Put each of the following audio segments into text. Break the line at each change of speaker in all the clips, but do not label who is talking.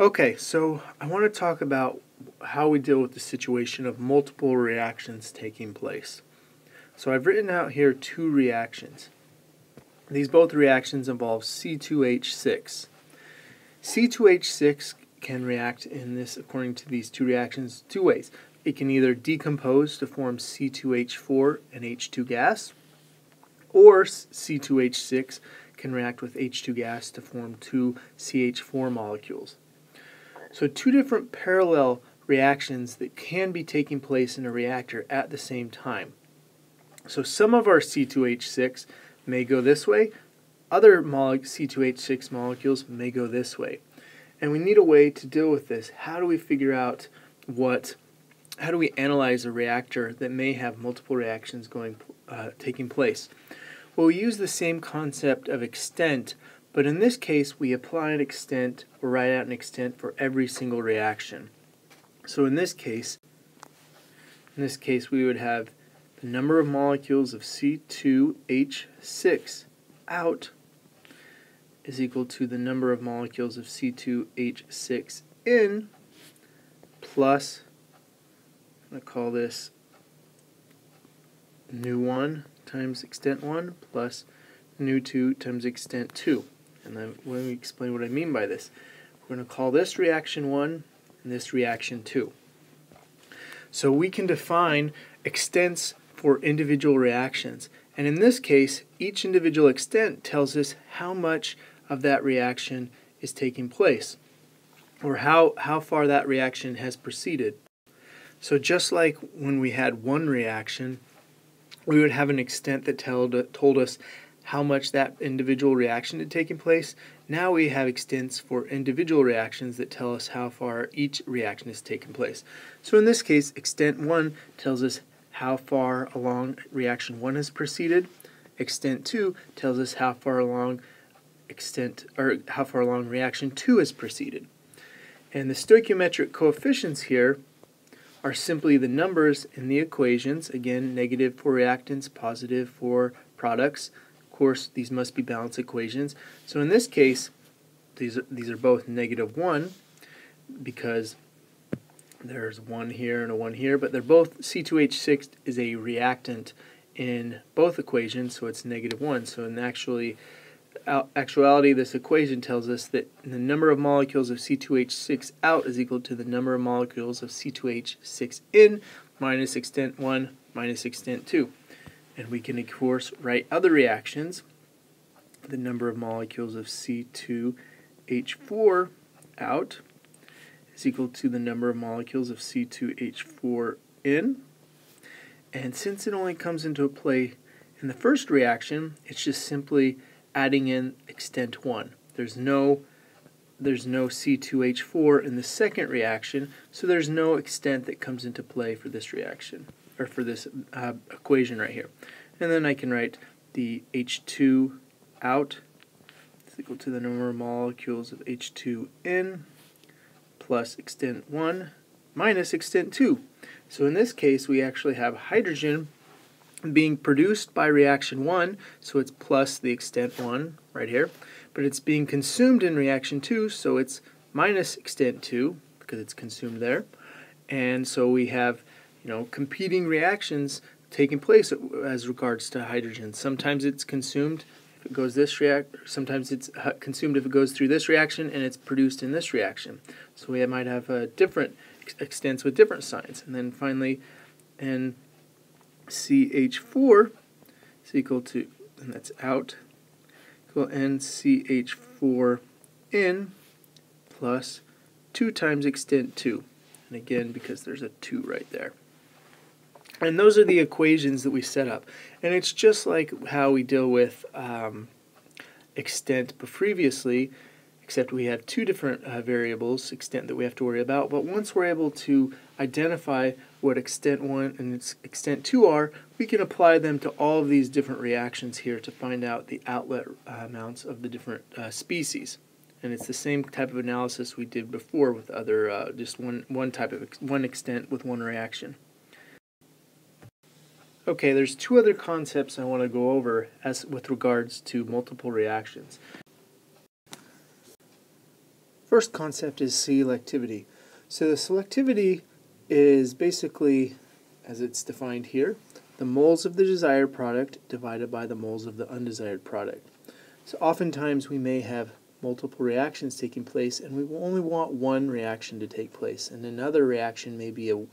Okay, so I want to talk about how we deal with the situation of multiple reactions taking place. So I've written out here two reactions. These both reactions involve C2H6. C2H6 can react in this, according to these two reactions, two ways. It can either decompose to form C2H4 and H2 gas, or C2H6 can react with H2 gas to form two CH4 molecules. So two different parallel reactions that can be taking place in a reactor at the same time. So some of our C2H6 may go this way, other C2H6 molecules may go this way. And we need a way to deal with this. How do we figure out what, how do we analyze a reactor that may have multiple reactions going, uh, taking place? Well, we use the same concept of extent, but in this case we apply an extent or write out an extent for every single reaction. So in this case, in this case we would have the number of molecules of C2H6 out is equal to the number of molecules of C2H6 in plus, I'm going to call this nu 1 times extent 1 plus nu 2 times extent 2. And then let me explain what I mean by this. We're going to call this reaction 1 and this reaction 2. So we can define extents for individual reactions. And in this case, each individual extent tells us how much of that reaction is taking place or how, how far that reaction has proceeded. So just like when we had one reaction, we would have an extent that told, told us how much that individual reaction had taken place. Now we have extents for individual reactions that tell us how far each reaction has taken place. So in this case, extent 1 tells us how far along reaction 1 has proceeded. Extent 2 tells us how far along extent or how far along reaction 2 has proceeded. And the stoichiometric coefficients here are simply the numbers in the equations, again, negative for reactants, positive for products. Course, these must be balanced equations. So in this case, these are, these are both negative 1 because there's one here and a one here, but they're both C2H6 is a reactant in both equations, so it's negative 1. So in actually actuality, this equation tells us that the number of molecules of C2H6 out is equal to the number of molecules of C2H6 in minus extent 1 minus extent 2. And we can, of course, write other reactions. The number of molecules of C2H4 out is equal to the number of molecules of C2H4 in. And since it only comes into play in the first reaction, it's just simply adding in extent 1. There's no there's no C2H4 in the second reaction, so there's no extent that comes into play for this reaction, or for this uh, equation right here. And then I can write the H2 out is equal to the number of molecules of H2 in plus extent 1 minus extent 2. So in this case, we actually have hydrogen being produced by reaction 1, so it's plus the extent 1 right here, but it's being consumed in reaction 2, so it's minus extent 2 because it's consumed there. And so we have, you know, competing reactions taking place as regards to hydrogen. Sometimes it's consumed if it goes this react, sometimes it's consumed if it goes through this reaction and it's produced in this reaction. So we might have uh, different extents with different signs. And then finally, and CH4 is equal to, and that's out, equal NCH4 in plus 2 times extent 2. And again, because there's a 2 right there. And those are the equations that we set up. And it's just like how we deal with um, extent previously except we have two different uh, variables, extent that we have to worry about. But once we're able to identify what extent 1 and extent 2 are, we can apply them to all of these different reactions here to find out the outlet uh, amounts of the different uh, species. And it's the same type of analysis we did before with other, uh, just one, one type of, ex one extent with one reaction. Okay, there's two other concepts I want to go over as with regards to multiple reactions. First concept is selectivity. So the selectivity is basically, as it's defined here, the moles of the desired product divided by the moles of the undesired product. So oftentimes we may have multiple reactions taking place and we only want one reaction to take place and another reaction may be a,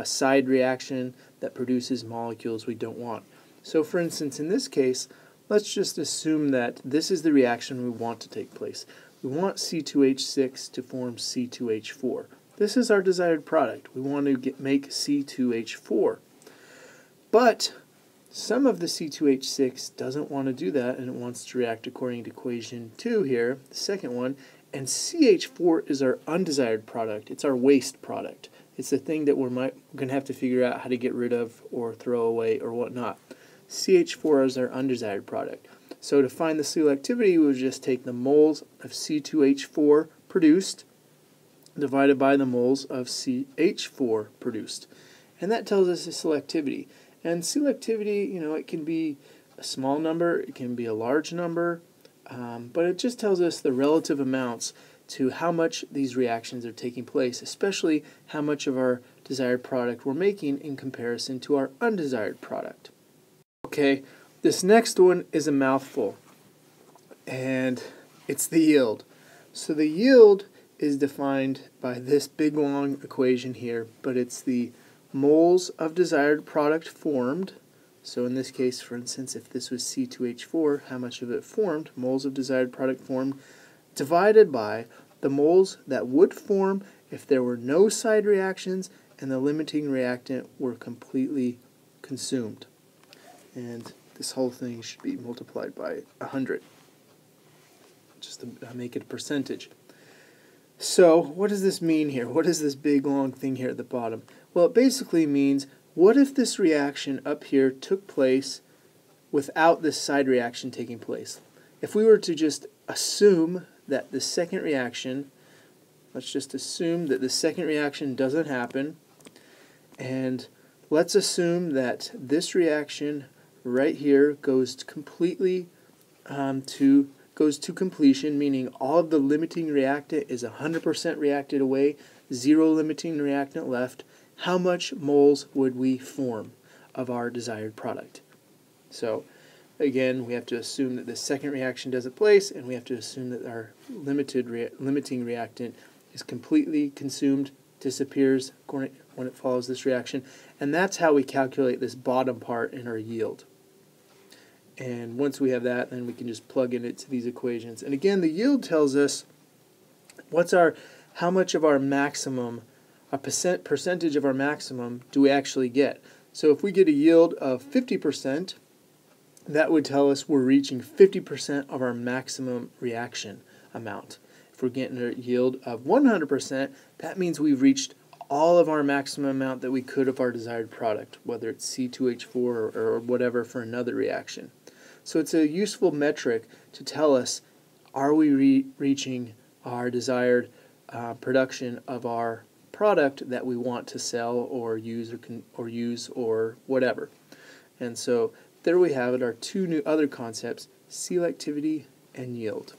a side reaction that produces molecules we don't want. So for instance in this case let's just assume that this is the reaction we want to take place. We want C2H6 to form C2H4. This is our desired product. We want to get, make C2H4. But some of the C2H6 doesn't want to do that and it wants to react according to equation 2 here, the second one, and CH4 is our undesired product. It's our waste product. It's the thing that we're going to have to figure out how to get rid of or throw away or whatnot. CH4 is our undesired product. So to find the selectivity, we would just take the moles of C2H4 produced divided by the moles of CH4 produced. And that tells us the selectivity. And selectivity, you know, it can be a small number, it can be a large number, um, but it just tells us the relative amounts to how much these reactions are taking place, especially how much of our desired product we're making in comparison to our undesired product. Okay, this next one is a mouthful, and it's the yield. So the yield is defined by this big long equation here, but it's the moles of desired product formed. So in this case, for instance, if this was C2H4, how much of it formed, moles of desired product formed, divided by the moles that would form if there were no side reactions and the limiting reactant were completely consumed. And this whole thing should be multiplied by 100, just to make it a percentage. So what does this mean here? What is this big long thing here at the bottom? Well, it basically means what if this reaction up here took place without this side reaction taking place? If we were to just assume that the second reaction, let's just assume that the second reaction doesn't happen, and let's assume that this reaction right here goes completely um, to goes to completion, meaning all of the limiting reactant is 100% reacted away, zero limiting reactant left, how much moles would we form of our desired product? So again, we have to assume that the second reaction doesn't place, and we have to assume that our limited rea limiting reactant is completely consumed, disappears when it follows this reaction, and that's how we calculate this bottom part in our yield. And once we have that, then we can just plug in it to these equations. And again, the yield tells us what's our how much of our maximum a percent percentage of our maximum do we actually get. So if we get a yield of 50%, that would tell us we're reaching 50% of our maximum reaction amount. If we're getting a yield of 100%, that means we've reached all of our maximum amount that we could of our desired product, whether it's C2H4 or, or whatever for another reaction. So it's a useful metric to tell us are we re reaching our desired uh, production of our product that we want to sell or use or, or use or whatever. And so there we have it, our two new other concepts, selectivity and yield.